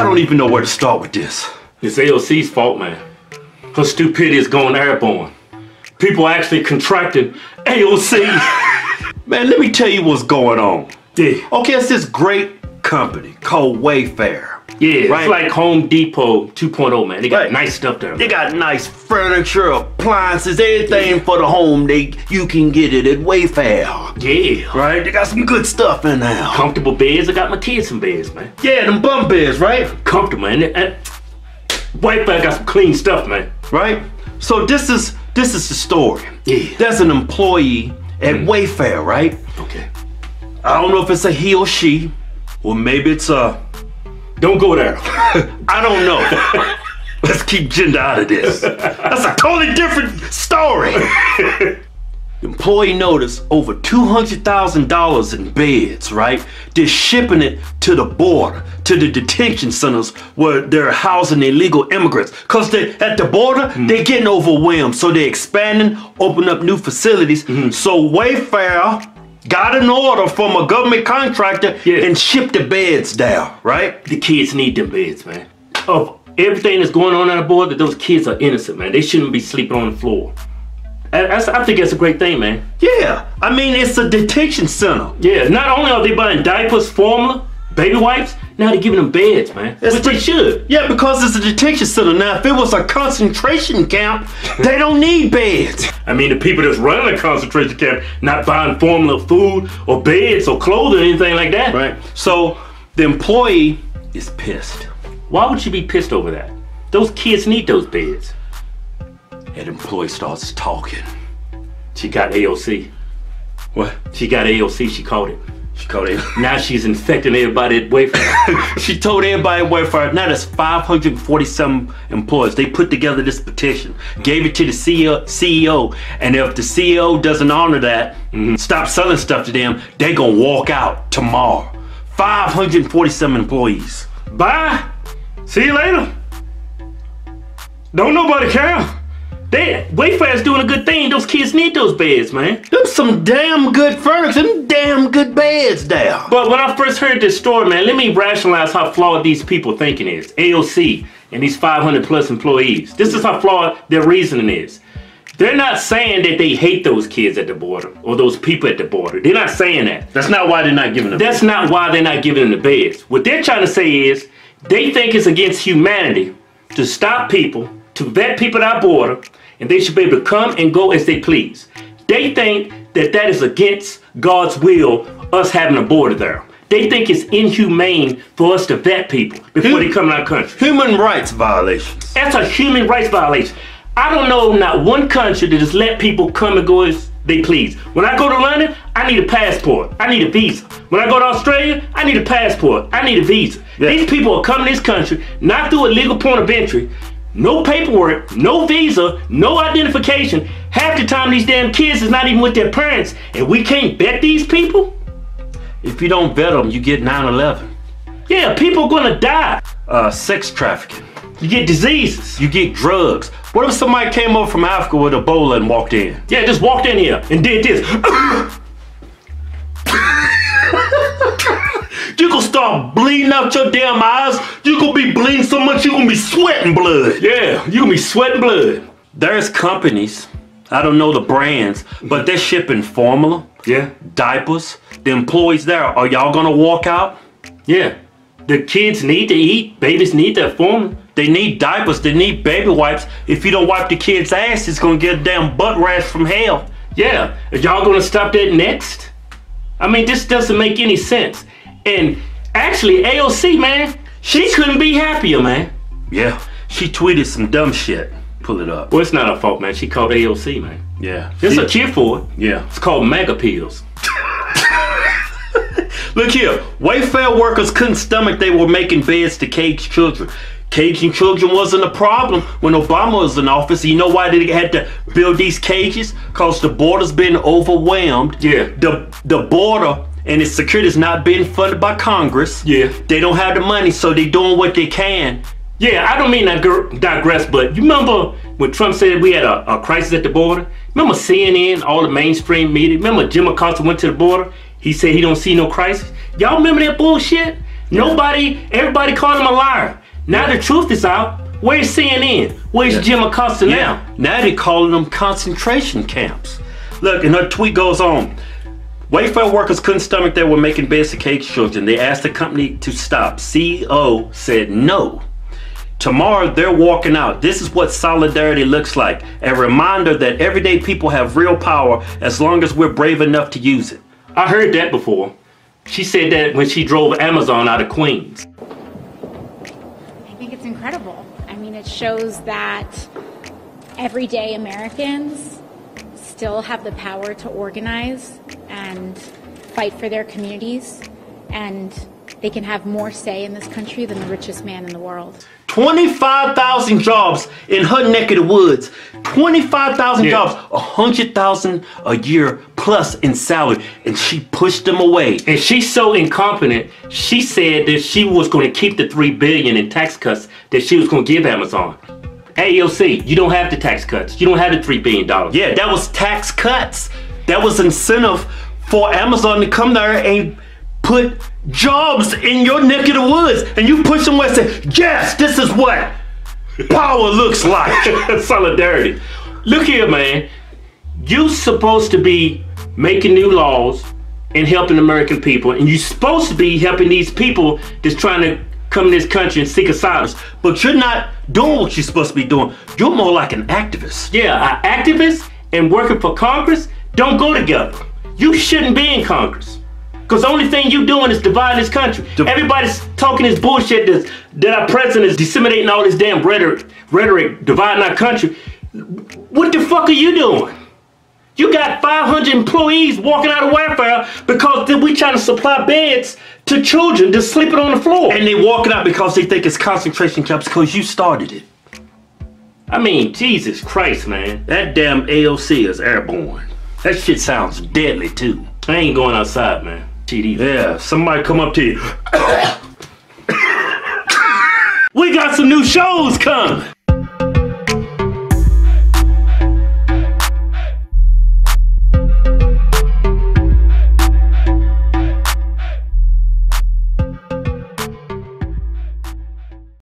I don't even know where to start with this. It's AOC's fault, man. Her stupidity is going airborne. People actually contracting AOC. Man, let me tell you what's going on. yeah. Okay, it's this great company called Wayfair. Yeah, Right. it's like Home Depot 2.0, man. They got Right. nice stuff there. They got nice furniture, appliances, everything for the home. They you can get it at Wayfair. Yeah. Right? They got some good stuff in there. Comfortable beds. I got my kids some beds, man. Yeah, them bunk beds, right? Comfortable, man. And, Bear got some clean stuff, man. Right? So this is this is the story. Yeah. There's an employee at mm. Wayfair, right? Okay. I don't know if it's a he or she, or maybe it's a Don't go there. I don't know. Let's keep gender out of this. That's a totally different story. Employee notice over $200,000 in beds, right? They're shipping it to the border, to the detention centers where they're housing illegal immigrants. Because they at the border, mm-hmm. they're getting overwhelmed. So they're expanding, opening up new facilities. Mm-hmm. So Wayfair got an order from a government contractor Yeah. and shipped the beds down, right? the kids need them beds, man. Of everything that's going on on the board, that those kids are innocent, man. They shouldn't be sleeping on the floor. I, I think that's a great thing, man. Yeah, I mean it's a detention center. Yeah, not only are they buying diapers, formula, baby wipes, now they're giving them beds, man. That's Which they should. Yeah, because it's a detention center. Now, if it was a concentration camp, they don't need beds. I mean, the people that's running a concentration camp not buying formula food or beds or clothing or anything like that. Right. So the employee is pissed. Why would you be pissed over that? Those kids need those beds. And employee starts talking. She got AOC. What? She got AOC. She caught it. She called it. Now she's infecting everybody at Wayfair. she told everybody at Wayfair. now there's 547 employees. They put together this petition, gave it to the CEO, CEO and if the CEO doesn't honor that, mm-hmm, stop selling stuff to them, they gonna walk out tomorrow. 547 employees. Bye. See you later. Don't nobody care. They Wayfair's doing a good thing. Those kids need those beds, man. Them some damn good furniture, them damn good beds there. But when I first heard this story, man, let me rationalize how flawed these people thinking is. AOC and these 500 plus employees. This is how flawed their reasoning is. They're not saying that they hate those kids at the border or those people at the border. They're not saying that. That's not why they're not giving them. That's not why they're not giving them the beds. What they're trying to say is they think it's against humanity to stop people, to vet people at our border, and they should be able to come and go as they please. They think that that is against God's will, us having a border there. They think it's inhumane for us to vet people before they come in our country. Human rights violations. That's a human rights violation. I don't know not one country that just let people come and go as they please. When I go to London, I need a passport. I need a visa. When I go to Australia, I need a passport. I need a visa. Yeah. These people are coming to this country not through a legal point of entry. No paperwork, no visa, no identification. Half the time these damn kids is not even with their parents, and we can't vet these people? If you don't vet them, you get 9/11. Yeah, people are gonna die. Uh, sex trafficking. You get diseases. You get drugs. What if somebody came over from Africa with Ebola and walked in? Yeah, just walked in here and did this. You gonna start bleeding out your damn eyes. You gonna be bleeding so much you gonna be sweating blood. Yeah, you gonna be sweating blood. There's companies. I don't know the brands, but they're shipping formula, Yeah, diapers. The employees there, are y'all gonna walk out? yeah. The kids need to eat. Babies need that formula. They need diapers. They need baby wipes. If you don't wipe the kid's ass, it's gonna get a damn butt rash from hell. Yeah, are y'all gonna stop that next? I mean, this doesn't make any sense. And actually, AOC, man, she couldn't be happier, man. Yeah, she tweeted some dumb shit. Pull it up. Well, it's not her fault, man. She called AOC, man. Yeah. There's She- a cheer for it. yeah. It's called mega pills. Look here, Wayfair workers couldn't stomach they were making beds to cage children. Caging children wasn't a problem when Obama was in office. You know why they had to build these cages? Cause the border's been overwhelmed. Yeah. The the border and its security is not being funded by Congress. Yeah. They don't have the money, so they doing what they can. Yeah, I don't mean to digress, but you remember when Trump said we had a, a crisis at the border? Remember CNN, all the mainstream media? Remember Jim Acosta went to the border? He said he don't see no crisis. Y'all remember that bullshit? Nobody, everybody called him a liar. Now the truth is out. Where's CNN? Where's Jim Acosta now? Yeah, now they calling them concentration camps. Look, and her tweet goes on. Wayfair workers couldn't stomach they were making beds to cage children. They asked the company to stop. CEO said no. Tomorrow they're walking out. This is what solidarity looks like. A reminder that everyday people have real power as long as we're brave enough to use it. I heard that before. She said that when she drove Amazon out of Queens. I think it's incredible. I mean, it shows that everyday Americans still have the power to organize and fight for their communities, and they can have more say in this country than the richest man in the world. 25,000 jobs in her neck of the woods. 25,000 Yeah. jobs, 100,000 a year plus in salary. And she pushed them away. And she's so incompetent. She said that she was going to keep the three billion in tax cuts that she was going to give Amazon. AOC, you don't have the tax cuts. You don't have the three billion dollars. Yeah, that was tax cuts. That was incentive for Amazon to come there and put jobs in your neck of the woods. And you push them away and say, yes, this is what power looks like. Solidarity. Look here, man. You're supposed to be making new laws and helping American people, and you're supposed to be helping these people that's trying to come in this country and seek asylum. but you're not doing what you're supposed to be doing. You're more like an activist. Yeah, an activist and working for Congress don't go together. You shouldn't be in Congress. Because the only thing you doing is dividing this country. Div- Everybody's talking this bullshit that, that our president is disseminating all this damn rhetoric, rhetoric, dividing our country. What the fuck are you doing? You got 500 employees walking out of Wayfair because we trying to supply beds to children just sleeping on the floor. And they walking out because they think it's concentration camps because you started it. I mean, Jesus Christ, man. That damn AOC is airborne. That shit sounds deadly too. I ain't going outside, man. Yeah, somebody come up to you. We got some new shows coming.